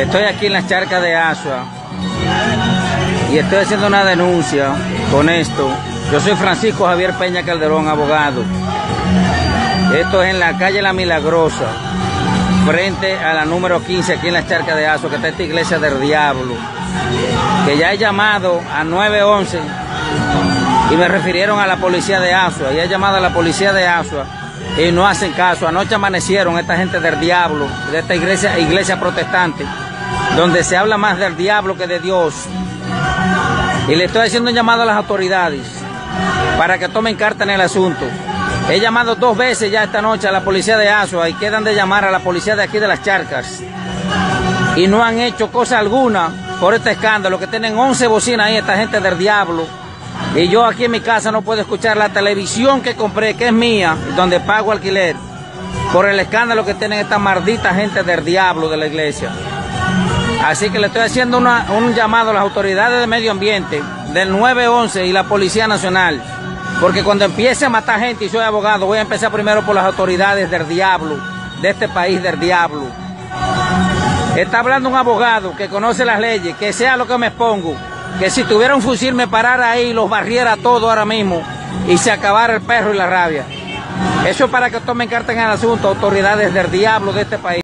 Estoy aquí en las charcas de Asua y estoy haciendo una denuncia con esto. Yo soy Francisco Javier Peña Calderón, abogado. Esto es en la calle La Milagrosa, frente a la número 15, aquí en las charcas de Asua, que está esta iglesia del diablo. Que ya he llamado a 911 y me refirieron a la policía de Asua. Y he llamado a la policía de Asua y no hacen caso. Anoche amanecieron esta gente del diablo, de esta iglesia protestante, donde se habla más del diablo que de Dios. Y le estoy haciendo un llamado a las autoridades para que tomen carta en el asunto. He llamado dos veces ya esta noche a la policía de Asua y quedan de llamar a la policía de aquí de las Charcas. Y no han hecho cosa alguna por este escándalo, que tienen 11 bocinas ahí, esta gente del diablo y yo aquí en mi casa no puedo escuchar la televisión que compré, que es mía, donde pago alquiler, por el escándalo que tienen esta maldita gente del diablo de la iglesia. Así que le estoy haciendo un llamado a las autoridades de medio ambiente, del 911 y la Policía Nacional, porque cuando empiece a matar gente y soy abogado, voy a empezar primero por las autoridades del diablo, de este país del diablo. Está hablando un abogado que conoce las leyes, que sea lo que me expongo, que si tuviera un fusil me parara ahí y los barriera todo ahora mismo y se acabara el perro y la rabia. Eso es para que tomen carta en el asunto autoridades del diablo de este país.